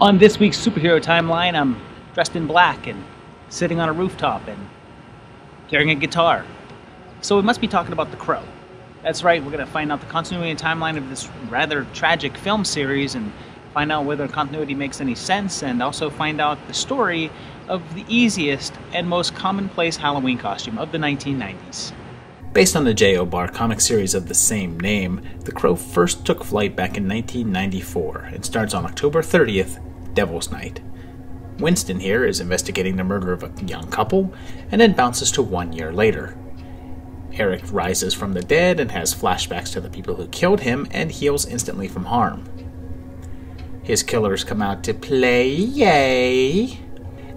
On this week's superhero timeline, I'm dressed in black and sitting on a rooftop and carrying a guitar. So we must be talking about The Crow. That's right, we're going to find out the continuity and timeline of this rather tragic film series and find out whether continuity makes any sense and also find out the story of the easiest and most commonplace Halloween costume of the 1990s. Based on the J.O. Barr comic series of the same name, The Crow first took flight back in 1994 and starts on October 30th, Devil's Night. Winston here is investigating the murder of a young couple and then bounces to one year later. Eric rises from the dead and has flashbacks to the people who killed him and heals instantly from harm. His killers come out to play, yay!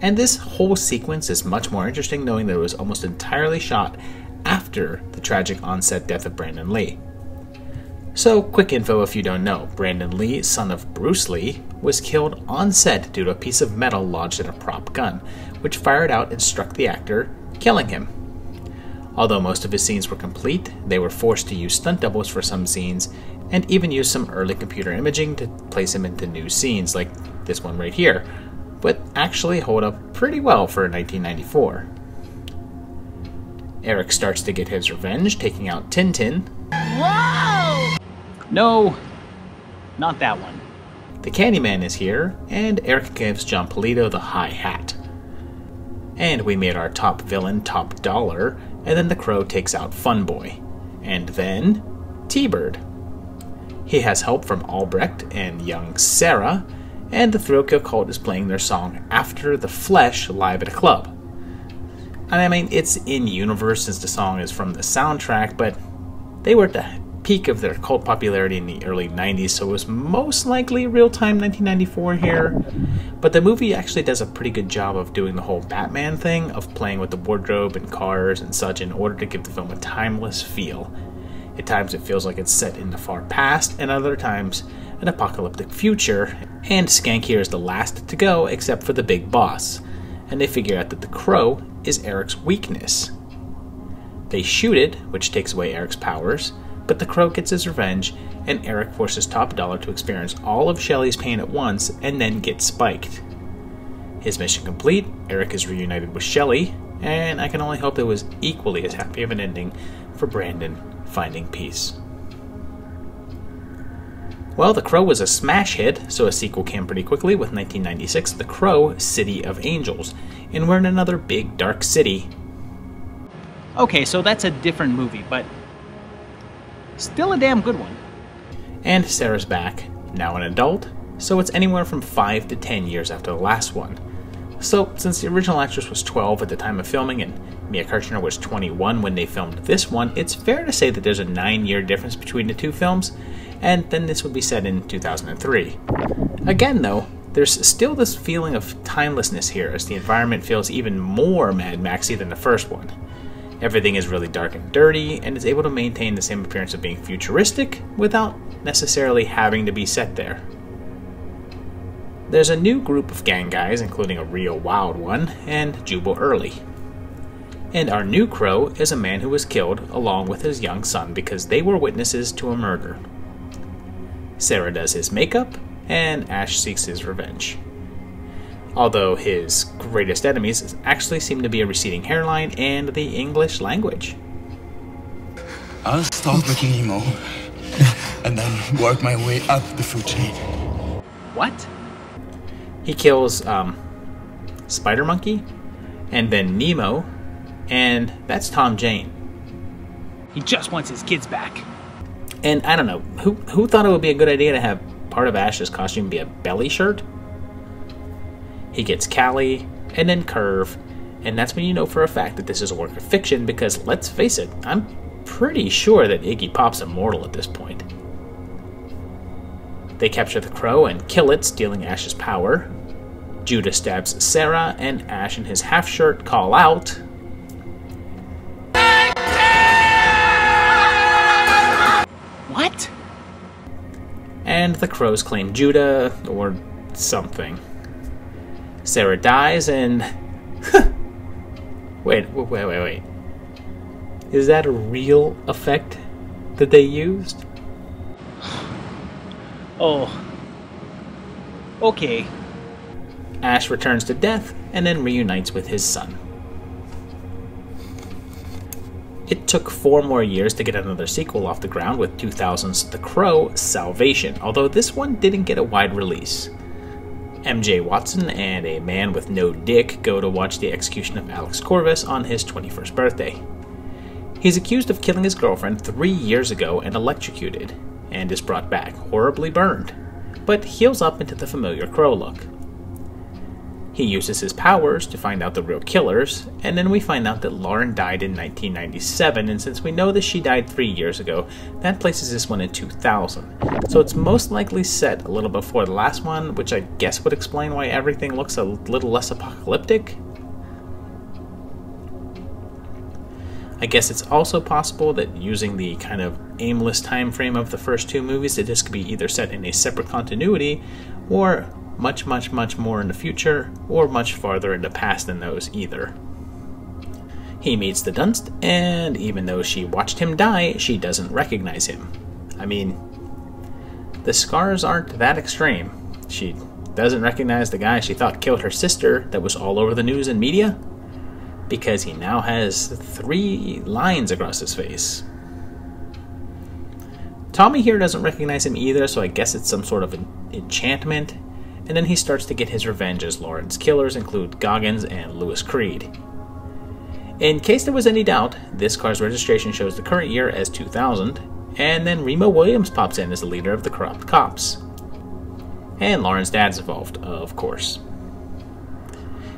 And this whole sequence is much more interesting knowing that it was almost entirely shot after the tragic onset death of Brandon Lee. So, quick info if you don't know Brandon Lee, son of Bruce Lee, was killed on set due to a piece of metal lodged in a prop gun, which fired out and struck the actor, killing him. Although most of his scenes were complete, they were forced to use stunt doubles for some scenes and even use some early computer imaging to place him into new scenes, like this one right here, but actually hold up pretty well for 1994. Eric starts to get his revenge, taking out Tintin. Whoa! No, not that one. The Candyman is here, and Eric gives Jon Polito the high hat. And we made our top villain top dollar, and then the Crow takes out Funboy. And then T-Bird. He has help from Albrecht and young Sarah, and the Thrill Kill Cult is playing their song After the Flesh live at a club. And I mean, it's in universe since the song is from the soundtrack, but they were the peak of their cult popularity in the early 90s, so it was most likely real time 1994 here. But the movie actually does a pretty good job of doing the whole Batman thing, of playing with the wardrobe and cars and such in order to give the film a timeless feel. At times it feels like it's set in the far past, and other times an apocalyptic future, and Skank here is the last to go except for the big boss, and they figure out that the crow is Eric's weakness. They shoot it, which takes away Eric's powers, but the crow gets his revenge, and Eric forces Top Dollar to experience all of Shelly's pain at once and then get spiked. His mission complete, Eric is reunited with Shelly, and I can only hope it was equally as happy of an ending for Brandon finding peace. Well, The Crow was a smash hit, so a sequel came pretty quickly with 1996 The Crow City of Angels, and we're in another big dark city. Okay, so that's a different movie, but still a damn good one. And Sarah's back, now an adult, so it's anywhere from 5 to 10 years after the last one. So, since the original actress was 12 at the time of filming and Mia Kirshner was 21 when they filmed this one, it's fair to say that there's a 9 year difference between the two films, and then this would be set in 2003. Again, though, there's still this feeling of timelessness here as the environment feels even more Mad Maxy than the first one. Everything is really dark and dirty, and is able to maintain the same appearance of being futuristic without necessarily having to be set there. There's a new group of gang guys, including a real wild one, and Jubal Early. And our new crow is a man who was killed along with his young son because they were witnesses to a murder. Sarah does his makeup, and Ash seeks his revenge. Although his greatest enemies actually seem to be a receding hairline and the English language. I'll start making Nemo, and then work my way up the food chain. What? He kills um, Spider Monkey, and then Nemo, and that's Tom Jane. He just wants his kids back. And I don't know who who thought it would be a good idea to have part of Ash's costume be a belly shirt. He gets Kali and then Curve, and that's when you know for a fact that this is a work of fiction. Because let's face it, I'm pretty sure that Iggy Pop's immortal at this point. They capture the crow and kill it, stealing Ash's power. Judah stabs Sarah, and Ash in his half shirt call out. What? And the crows claim Judah, or something. Sarah dies, and. wait, wait, wait, wait. Is that a real effect that they used? Oh. Okay. Ash returns to death and then reunites with his son. It took four more years to get another sequel off the ground with 2000's The Crow Salvation, although this one didn't get a wide release. MJ Watson and a man with no dick go to watch the execution of Alex Corvus on his 21st birthday. He's accused of killing his girlfriend three years ago and electrocuted, and is brought back, horribly burned, but heals up into the familiar Crow look. He uses his powers to find out the real killers, and then we find out that Lauren died in 1997, and since we know that she died three years ago, that places this one in 2000. So it's most likely set a little before the last one, which I guess would explain why everything looks a little less apocalyptic. I guess it's also possible that using the kind of aimless time frame of the first two movies, that this could be either set in a separate continuity or much, much, much more in the future, or much farther in the past than those either. He meets the Dunst, and even though she watched him die, she doesn't recognize him. I mean, the scars aren't that extreme. She doesn't recognize the guy she thought killed her sister that was all over the news and media because he now has three lines across his face. Tommy here doesn't recognize him either, so I guess it's some sort of an enchantment and then he starts to get his revenge as Lauren's killers include Goggins and Louis Creed. In case there was any doubt, this car's registration shows the current year as 2000, and then Remo Williams pops in as the leader of the corrupt cops. And Lauren's dad's involved, of course.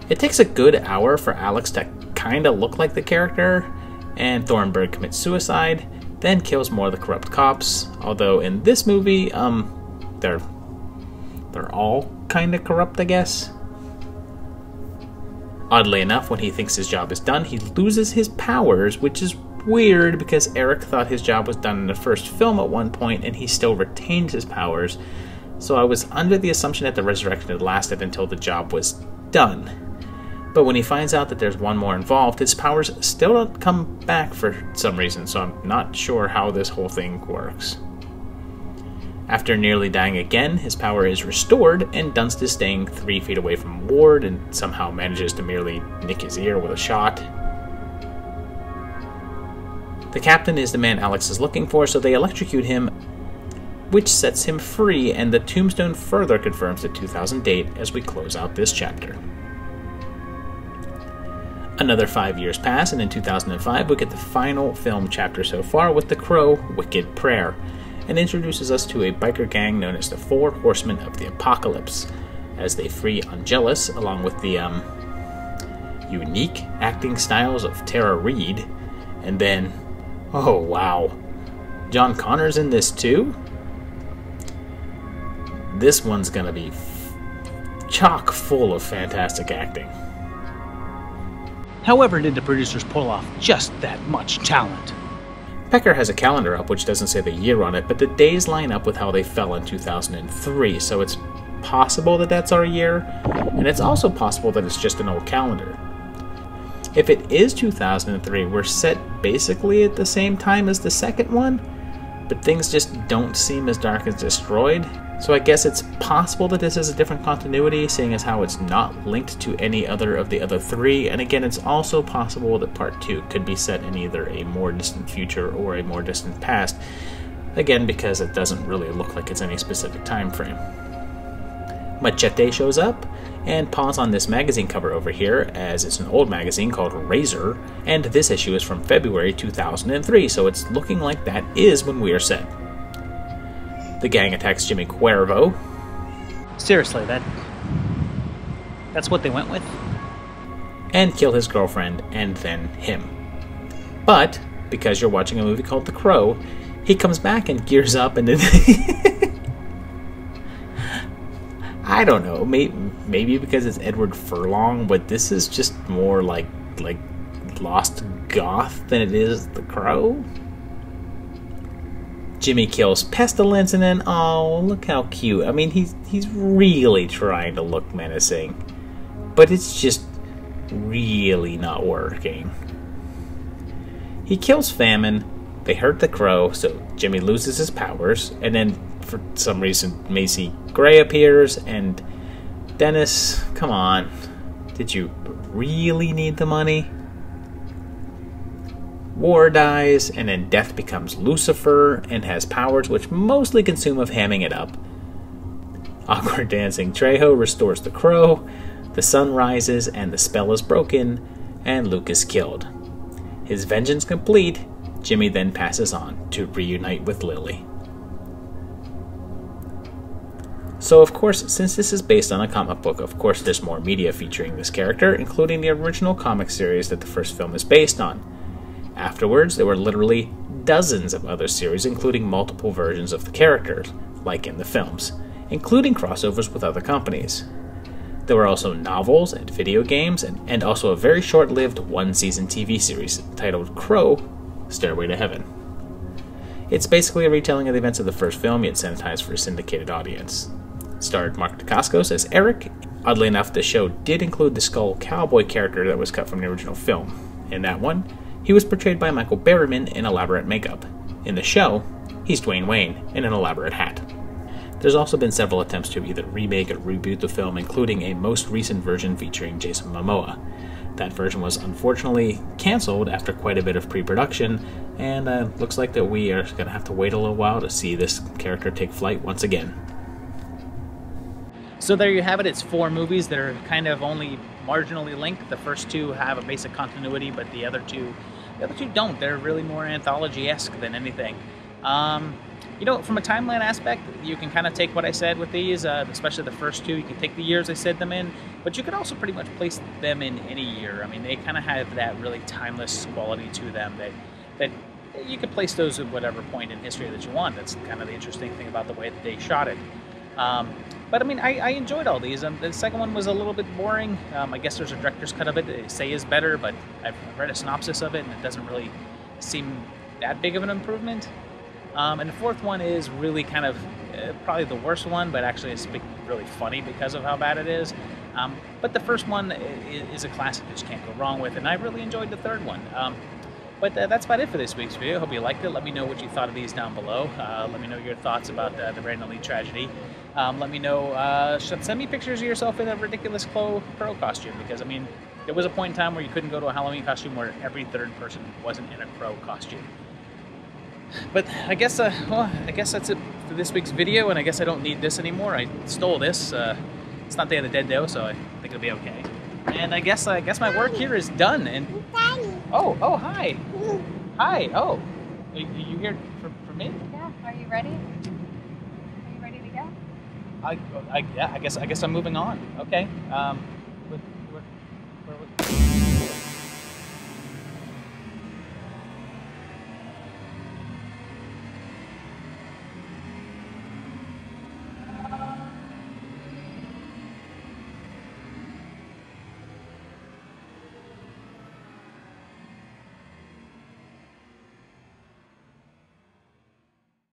It takes a good hour for Alex to kinda look like the character, and Thornburg commits suicide, then kills more of the corrupt cops, although in this movie, um, they're they're all kind of corrupt, I guess. Oddly enough, when he thinks his job is done, he loses his powers, which is weird because Eric thought his job was done in the first film at one point and he still retained his powers. So I was under the assumption that the resurrection had lasted until the job was done. But when he finds out that there's one more involved, his powers still don't come back for some reason, so I'm not sure how this whole thing works. After nearly dying again, his power is restored, and Dunst is staying three feet away from Ward and somehow manages to merely nick his ear with a shot. The captain is the man Alex is looking for, so they electrocute him, which sets him free, and the tombstone further confirms the 2000 date as we close out this chapter. Another five years pass, and in 2005 we get the final film chapter so far with The Crow Wicked Prayer and introduces us to a biker gang known as the Four Horsemen of the Apocalypse, as they free Angelus along with the um, unique acting styles of Tara Reid, and then, oh wow, John Connor's in this too? This one's gonna be chock full of fantastic acting. However, did the producers pull off just that much talent? Pecker has a calendar up which doesn't say the year on it, but the days line up with how they fell in 2003, so it's possible that that's our year, and it's also possible that it's just an old calendar. If it is 2003, we're set basically at the same time as the second one, but things just don't seem as dark as destroyed, so I guess it's possible that this is a different continuity, seeing as how it's not linked to any other of the other three, and again, it's also possible that part 2 could be set in either a more distant future or a more distant past, again because it doesn't really look like it's any specific time frame. Machete shows up and paws on this magazine cover over here, as it's an old magazine called Razor, and this issue is from February 2003, so it's looking like that is when we are set. The gang attacks Jimmy Cuervo. Seriously, that. That's what they went with? And kill his girlfriend and then him. But, because you're watching a movie called The Crow, he comes back and gears up and then. I don't know. Maybe, maybe because it's Edward Furlong, but this is just more like like Lost Goth than it is The Crow. Jimmy kills Pestilence, and then oh, look how cute. I mean, he's he's really trying to look menacing, but it's just really not working. He kills Famine. They hurt the crow, so Jimmy loses his powers, and then for some reason Macy Gray appears, and Dennis, come on. Did you really need the money? War dies, and then Death becomes Lucifer and has powers which mostly consume of hamming it up. Awkward dancing Trejo restores the crow, the sun rises, and the spell is broken, and Luke is killed. His vengeance complete, Jimmy then passes on to reunite with Lily. So, of course, since this is based on a comic book, of course, there's more media featuring this character, including the original comic series that the first film is based on. Afterwards, there were literally dozens of other series, including multiple versions of the characters, like in the films, including crossovers with other companies. There were also novels and video games, and, and also a very short lived one season TV series titled Crow Stairway to Heaven. It's basically a retelling of the events of the first film, yet sanitized for a syndicated audience starred Mark Dacascos as Eric. Oddly enough, the show did include the Skull Cowboy character that was cut from the original film. In that one, he was portrayed by Michael Berryman in elaborate makeup. In the show, he's Dwayne Wayne in an elaborate hat. There's also been several attempts to either remake or reboot the film, including a most recent version featuring Jason Momoa. That version was unfortunately cancelled after quite a bit of pre production, and uh, looks like that we are going to have to wait a little while to see this character take flight once again. So there you have it. It's four movies that are kind of only marginally linked. The first two have a basic continuity, but the other two, the other two don't. They're really more anthology-esque than anything. Um, you know, from a timeline aspect, you can kind of take what I said with these, uh, especially the first two. You can take the years I said them in, but you could also pretty much place them in any year. I mean, they kind of have that really timeless quality to them that that you could place those at whatever point in history that you want. That's kind of the interesting thing about the way that they shot it. Um, but I mean, I, I enjoyed all these. Um, the second one was a little bit boring. Um, I guess there's a director's cut of it. They say is better, but I've read a synopsis of it, and it doesn't really seem that big of an improvement. Um, and the fourth one is really kind of uh, probably the worst one, but actually it's really funny because of how bad it is. Um, but the first one is, a classic that you can't go wrong with, and I really enjoyed the third one. Um, but uh, that's about it for this week's video. Hope you liked it. Let me know what you thought of these down below. Uh, let me know your thoughts about uh, the Brandon Lee tragedy. Um, let me know. Uh, send me pictures of yourself in a ridiculous Crow, crow costume because I mean, there was a point in time where you couldn't go to a Halloween costume where every third person wasn't in a crow costume. But I guess, uh, well, I guess that's it for this week's video, and I guess I don't need this anymore. I stole this. Uh, it's not Day of the Dead though, so I think it'll be okay. And I guess I guess my work here is done. And oh, oh, hi, hi. Oh, are you here for, for me? Yeah. Are you ready? I, I, yeah, I guess I guess I'm moving on. Okay. Um, where, where, where